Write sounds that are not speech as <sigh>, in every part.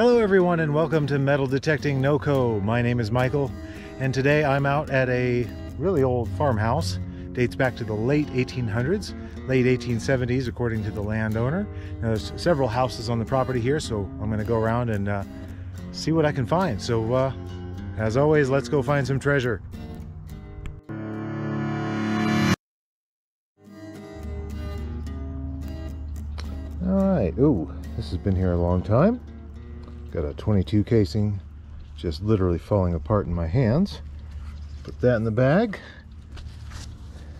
Hello everyone and welcome to Metal Detecting NoCo. My name is Michael and today I'm out at a really old farmhouse. Dates back to the late 1800s, late 1870s according to the landowner. Now, there's several houses on the property here so I'm going to go around and uh, see what I can find. So uh, as always, let's go find some treasure. All right, ooh, this has been here a long time. Got a 22 casing just literally falling apart in my hands. Put that in the bag.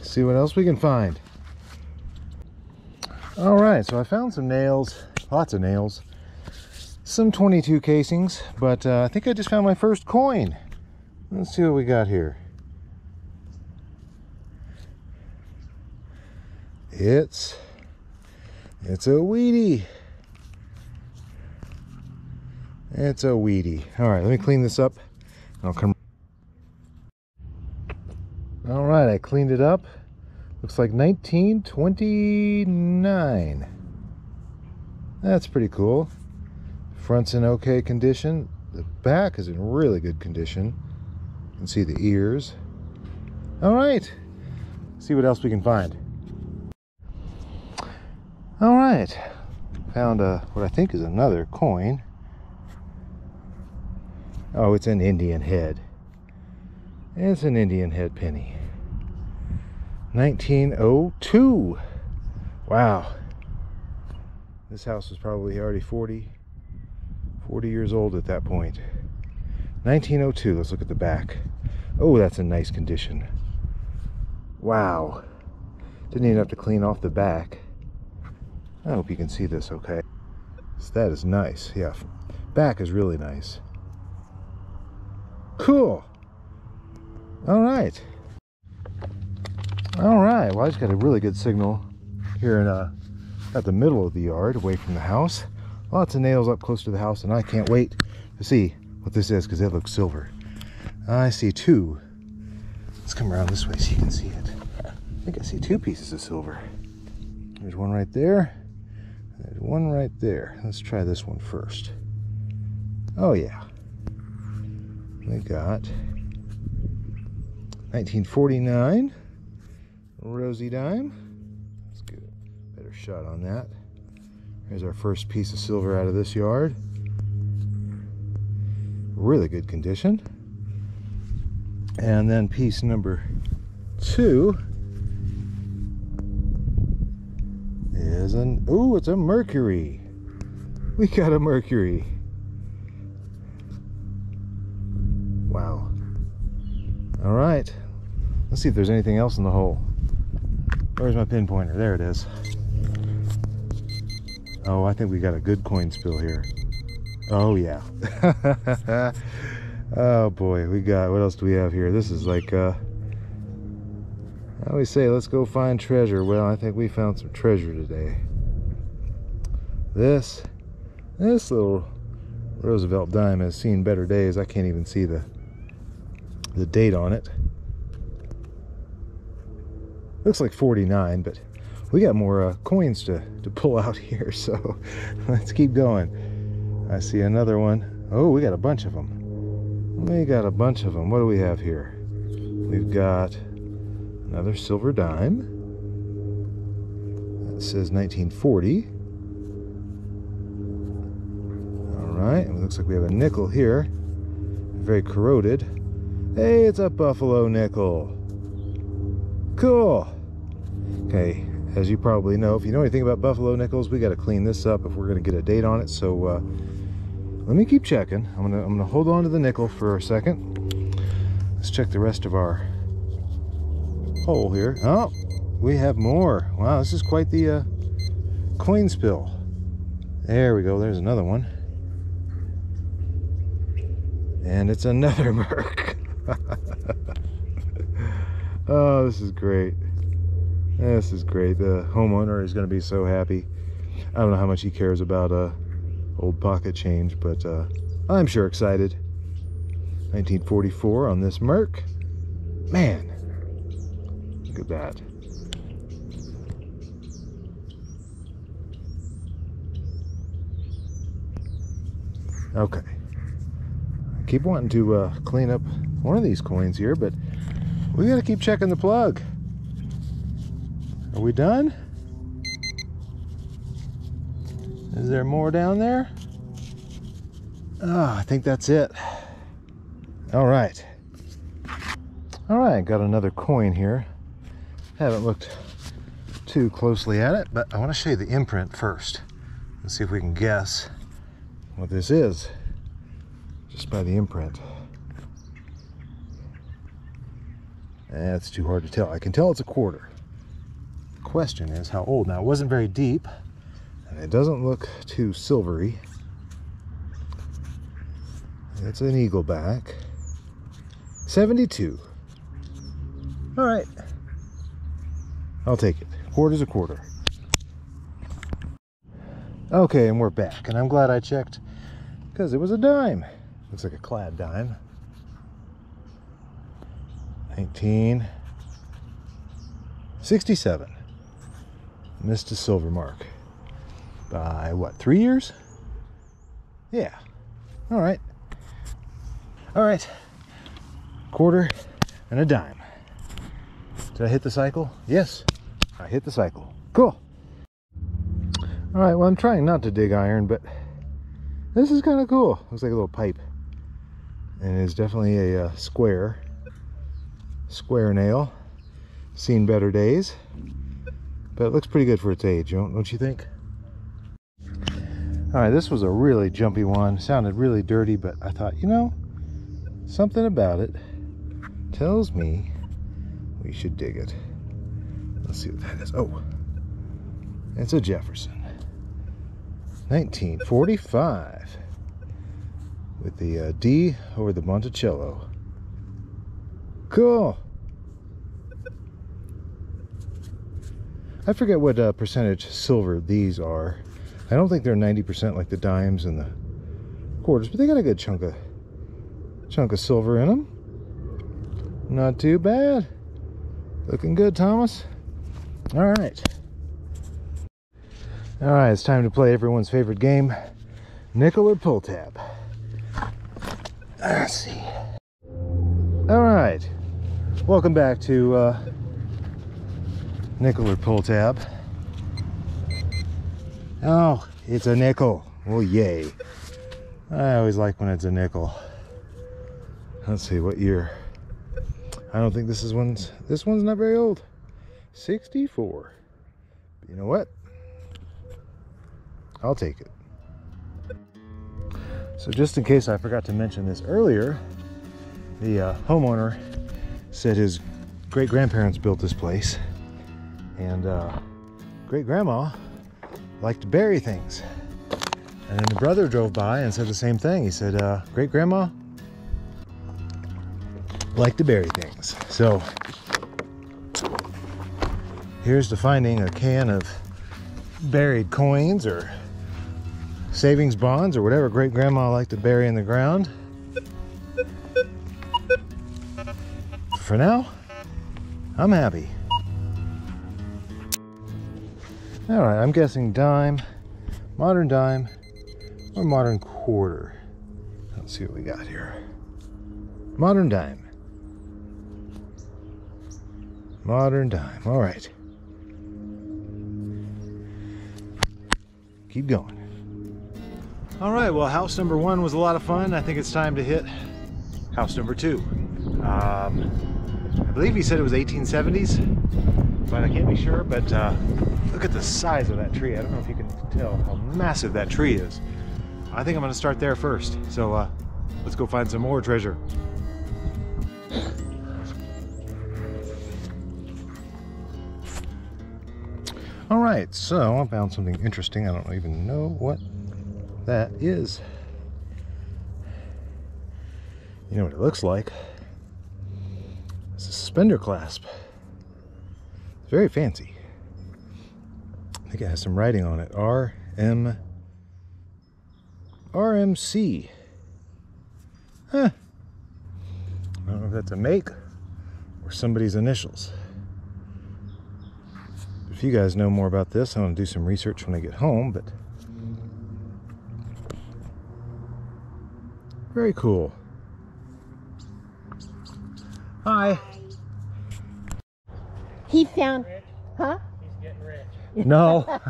See what else we can find. All right, so I found some nails, lots of nails, some 22 casings, but uh, I think I just found my first coin. Let's see what we got here. It's, it's a Wheatie. It's a Wheatie. All right, let me clean this up. I'll come. All right, I cleaned it up. Looks like 1929. That's pretty cool. Front's in okay condition. The back is in really good condition. You can see the ears. All right, see what else we can find. All right, found a, what I think is another coin. Oh, it's an Indian head. It's an Indian head penny. 1902. Wow. This house was probably already 40, 40 years old at that point. 1902. Let's look at the back. Oh, that's in nice condition. Wow. Didn't even have to clean off the back. I hope you can see this okay. So that is nice. Yeah, back is really nice. Cool. All right. All right. Well, I just got a really good signal here in uh, at the middle of the yard, away from the house. Lots of nails up close to the house, and I can't wait to see what this is because it looks silver. I see two. Let's come around this way so you can see it. I think I see two pieces of silver. There's one right there. There's one right there. Let's try this one first. Oh, yeah we got 1949 Rosie dime. Let's get a better shot on that. Here's our first piece of silver out of this yard. Really good condition. And then piece number two is an, oh, it's a Mercury. We got a Mercury. All right, let's see if there's anything else in the hole. Where's my pinpointer? There it is. Oh, I think we got a good coin spill here. Oh, yeah. <laughs> oh, boy. We got, what else do we have here? This is like, uh, I always say, let's go find treasure. Well, I think we found some treasure today. This, this little Roosevelt dime has seen better days. I can't even see the the date on it. Looks like 49, but we got more uh, coins to, to pull out <laughs> here, so let's keep going. I see another one. Oh, we got a bunch of them. We got a bunch of them. What do we have here? We've got another silver dime. That says 1940. All right, it looks like we have a nickel here. Very corroded. Hey, it's a buffalo nickel. Cool. Okay, as you probably know, if you know anything about buffalo nickels, we got to clean this up if we're going to get a date on it. So uh, let me keep checking. I'm gonna I'm gonna hold on to the nickel for a second. Let's check the rest of our hole here. Oh, we have more. Wow, this is quite the uh, coin spill. There we go. There's another one. And it's another <laughs> Merc. <laughs> oh, this is great. This is great. The homeowner is going to be so happy. I don't know how much he cares about uh, old pocket change, but uh, I'm sure excited. 1944 on this Merc. Man, look at that. Okay. I keep wanting to uh, clean up one of these coins here, but we gotta keep checking the plug. Are we done? Is there more down there? Oh, I think that's it. All right. All right, got another coin here. Haven't looked too closely at it, but I want to show you the imprint first. Let's see if we can guess what this is just by the imprint. That's too hard to tell. I can tell it's a quarter. The question is how old. Now, it wasn't very deep, and it doesn't look too silvery. It's an eagle back. 72. All right. I'll take it. Quarter's a quarter. Okay, and we're back. And I'm glad I checked because it was a dime. Looks like a clad dime. 1967. Missed a silver mark. By what, three years? Yeah. All right. All right. Quarter and a dime. Did I hit the cycle? Yes, I hit the cycle. Cool. All right, well, I'm trying not to dig iron, but this is kind of cool. Looks like a little pipe. And it's definitely a uh, square, square nail. Seen better days, but it looks pretty good for its age, don't, don't you think? All right, this was a really jumpy one. Sounded really dirty, but I thought, you know, something about it tells me we should dig it. Let's see what that is. Oh, it's a Jefferson. 1945 with the uh, D over the Monticello. Cool. I forget what uh, percentage silver these are. I don't think they're 90% like the dimes and the quarters, but they got a good chunk of chunk of silver in them. Not too bad. Looking good, Thomas. All right. All right, it's time to play everyone's favorite game, nickel or pull tab. Let's see. All right. Welcome back to uh, nickel or pull tab. Oh, it's a nickel. Well, yay. I always like when it's a nickel. Let's see, what year? I don't think this is one's, this one's not very old. 64. But you know what? I'll take it. So just in case I forgot to mention this earlier, the uh, homeowner said his great-grandparents built this place and uh, great-grandma liked to bury things. And then the brother drove by and said the same thing. He said, uh, great-grandma liked to bury things. So here's to finding a can of buried coins or savings bonds or whatever great grandma liked to bury in the ground. For now, I'm happy. All right, I'm guessing dime, modern dime, or modern quarter. Let's see what we got here. Modern dime. Modern dime. All right. Keep going. All right, well, house number one was a lot of fun. I think it's time to hit house number two. Um, believe he said it was 1870s, but I can't be sure. But uh, look at the size of that tree. I don't know if you can tell how massive that tree is. I think I'm gonna start there first. So uh, let's go find some more treasure. All right, so I found something interesting. I don't even know what that is. You know what it looks like? Suspender clasp. It's very fancy. I think it has some writing on it. R M RMC. Huh. I don't know if that's a make or somebody's initials if you guys know more about this, I'm to do some research when I get home, but Very cool. Hi. He found, huh? He's getting rich. <laughs> No. <laughs>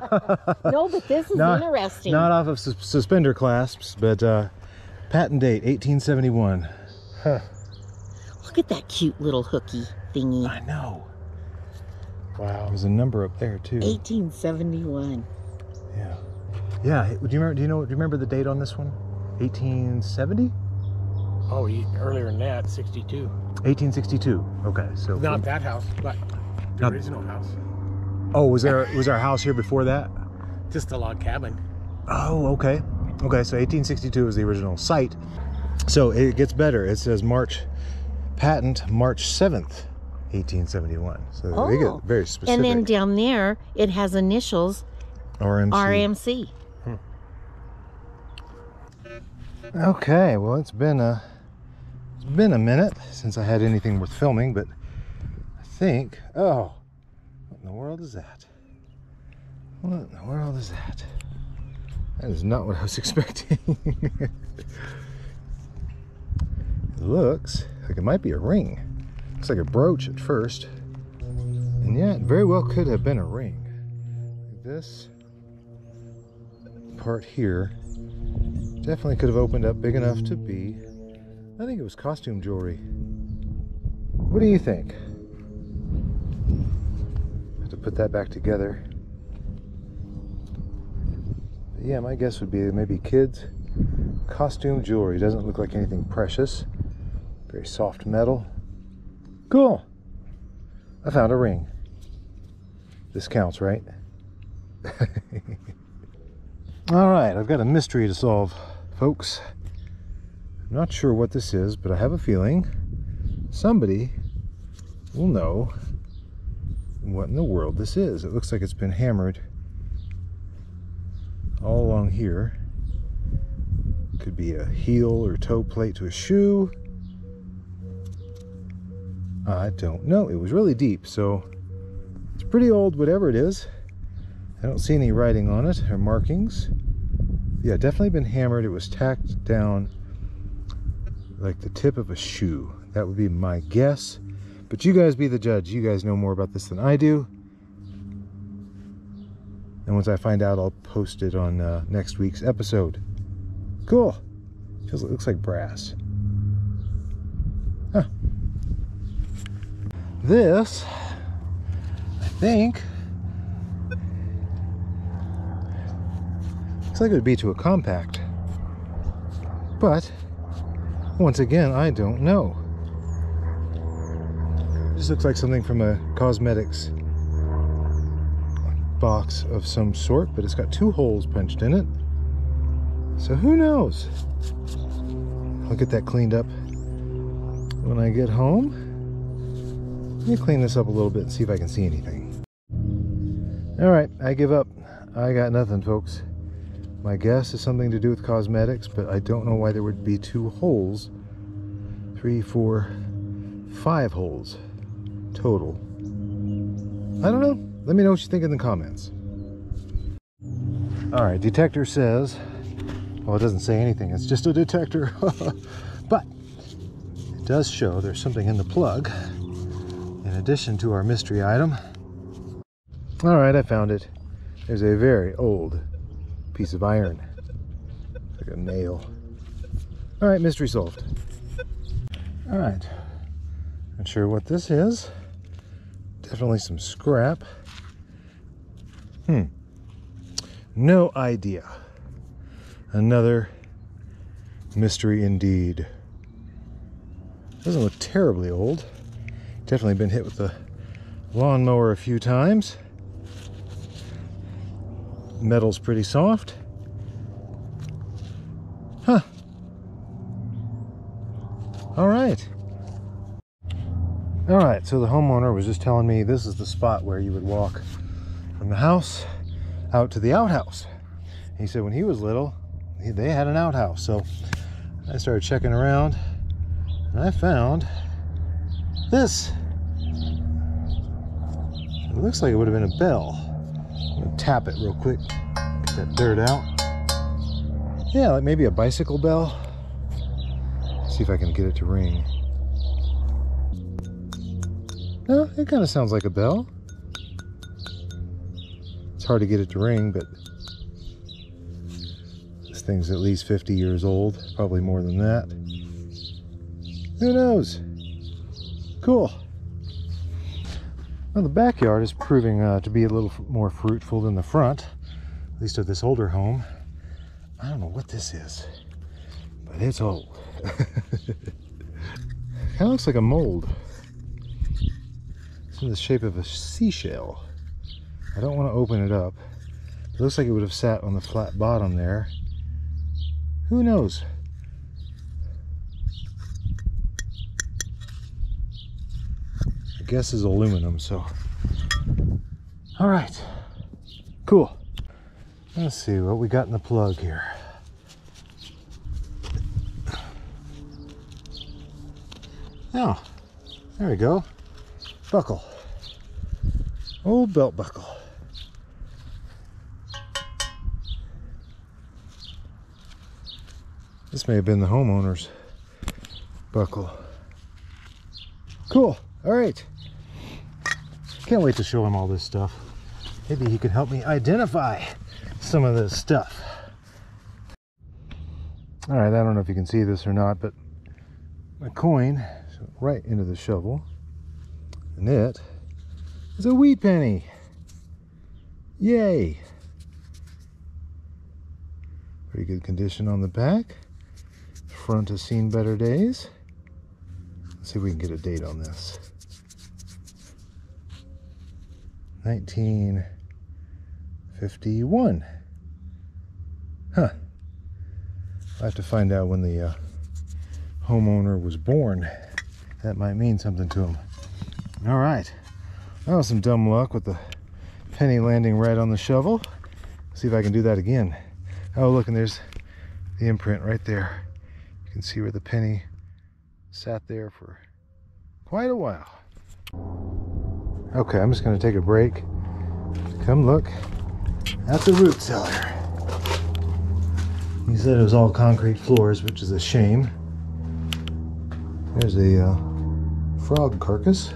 No, but this is not, interesting. Not off of sus suspender clasps, but uh, patent date 1871. Huh. Look at that cute little hooky thingy. I know. Wow. There's a number up there too. 1871. Yeah. Yeah. Do you remember? Do you know? Do you remember the date on this one? 1870? Oh, earlier than that, 62. 1862. Okay. So. Not that house, but the Not- original house. Oh, was there was our house here before that? Just a log cabin. Oh, okay. Okay, so 1862 is the original site. So it gets better. It says March patent March 7th, 1871. So they Oh. get very specific. And then down there, it has initials RMC. RMC. Hmm. Okay, well it's been a it's been a minute since I had anything worth filming, but I think oh what in the world is that? What in the world is that? That is not what I was <laughs> expecting. it looks like it might be a ring. Looks like a brooch at first. And yeah, it very well could have been a ring. This part here Definitely could have opened up big enough to be. I think it was costume jewelry. What do you think? Put that back together. But yeah, my guess would be maybe kids costume jewelry. Doesn't look like anything precious. Very soft metal. Cool. I found a ring. This counts, right? <laughs> All right, I've got a mystery to solve, folks. I'm not sure what this is, but I have a feeling somebody will know what in the world this is. It looks like it's been hammered all along here. Could be a heel or toe plate to a shoe. I don't know. It was really deep, so it's pretty old, whatever it is. I don't see any writing on it or markings. Yeah, definitely been hammered. It was tacked down like the tip of a shoe. That would be my guess. But you guys be the judge. You guys know more about this than I do. And once I find out, I'll post it on uh, next week's episode. Cool. Feels it looks like brass. Huh. This, I think, looks like it would be to a compact. But once again, I don't know. This looks like something from a cosmetics box of some sort, but it's got two holes punched in it. So who knows? I'll get that cleaned up when I get home. Let me clean this up a little bit and see if I can see anything. All right, I give up. I got nothing, folks. My guess is something to do with cosmetics, but I don't know why there would be two holes. Three, four, five holes total. I don't know. Let me know what you think in the comments. All right, detector says, well, it doesn't say anything. It's just a detector. <laughs> but it does show there's something in the plug in addition to our mystery item. All right, I found it. There's a very old piece of iron. Like a nail. All right, mystery solved. All right. Not sure what this is. Definitely some scrap. Hmm. No idea. Another mystery indeed. Doesn't look terribly old. Definitely been hit with the lawnmower a few times. Metal's pretty soft. Huh. All right. All right, so the homeowner was just telling me this is the spot where you would walk from the house out to the outhouse. He said when he was little, they had an outhouse. So I started checking around and I found this. It looks like it would have been a bell. I'm gonna tap it real quick, get that dirt out. Yeah, like maybe a bicycle bell. See if I can get it to ring. No, it kind of sounds like a bell. It's hard to get it to ring, but this thing's at least 50 years old, probably more than that. Who knows? Cool. Well, the backyard is proving uh, to be a little more fruitful than the front, at least of this older home. I don't know what this is, but it's old. <laughs> kind of looks like a mold. It's in the shape of a seashell. I don't want to open it up. It looks like it would have sat on the flat bottom there. Who knows? I guess is aluminum, so. All right, cool. Let's see what we got in the plug here. Oh, there we go. Buckle. Old belt buckle. This may have been the homeowner's buckle. Cool. All right. Can't wait to show him all this stuff. Maybe he can help me identify some of this stuff. All right, I don't know if you can see this or not, but my coin right into the shovel. And it is a wheat penny. Yay. Pretty good condition on the back. Front has seen better days. Let's see if we can get a date on this. 1951. Huh. I have to find out when the uh, homeowner was born. That might mean something to him. All right. That was some dumb luck with the penny landing right on the shovel. See if I can do that again. Oh, look, and there's the imprint right there. You can see where the penny sat there for quite a while. Okay, I'm just going to take a break. Come look at the root cellar. He said it was all concrete floors, which is a shame. There's a uh, frog carcass.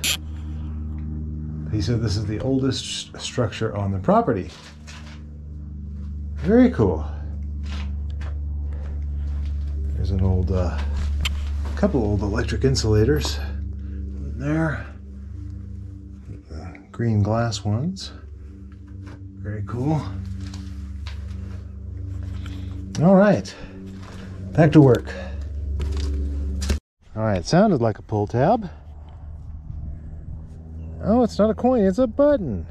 He said this is the oldest structure on the property. Very cool. There's an old, uh, couple old electric insulators in there. The green glass ones. Very cool. All right, back to work. All right, sounded like a pull tab. Oh, it's not a coin, it's a button.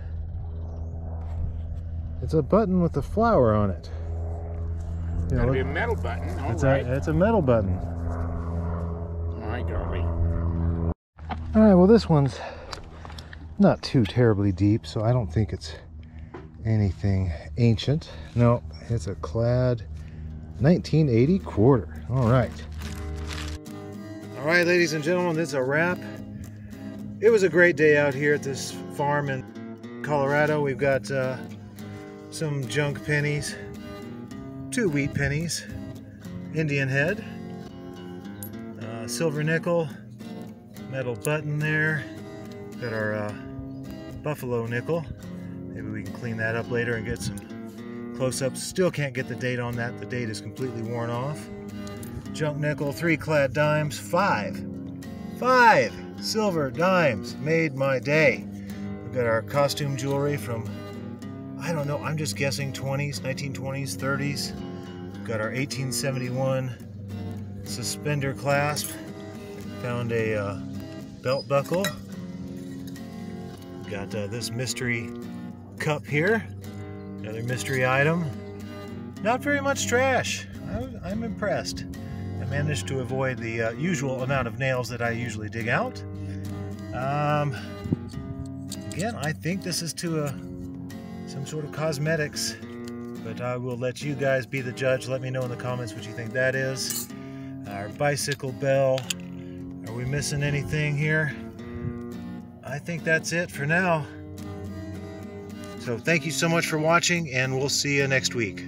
It's a button with a flower on it. You know, be a metal button. All it's, right. a, it's a metal button. My golly. All right, well, this one's not too terribly deep, so I don't think it's anything ancient. No, it's a clad 1980 quarter. All right. All right, ladies and gentlemen, this is a wrap. It was a great day out here at this farm in Colorado. We've got uh, some junk pennies, two wheat pennies, Indian head, uh, silver nickel, metal button there. Got our uh, buffalo nickel. Maybe we can clean that up later and get some close-ups. Still can't get the date on that. The date is completely worn off. Junk nickel, three clad dimes, five. Five silver dimes made my day. We've got our costume jewelry from, I don't know, I'm just guessing 20s, 1920s, 30s. We've got our 1871 suspender clasp. Found a uh, belt buckle. Got uh, this mystery cup here. Another mystery item. Not very much trash. I, I'm impressed. I managed to avoid the uh, usual amount of nails that I usually dig out. Um, again, I think this is to a, some sort of cosmetics, but I will let you guys be the judge. Let me know in the comments what you think that is. Our bicycle bell. Are we missing anything here? I think that's it for now. So thank you so much for watching, and we'll see you next week.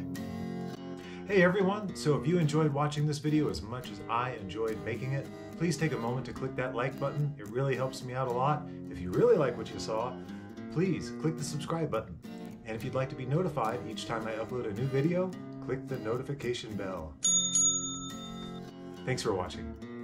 Hey everyone, so if you enjoyed watching this video as much as I enjoyed making it, please take a moment to click that like button. It really helps me out a lot. If you really like what you saw, please click the subscribe button. And if you'd like to be notified each time I upload a new video, click the notification bell. Thanks for watching.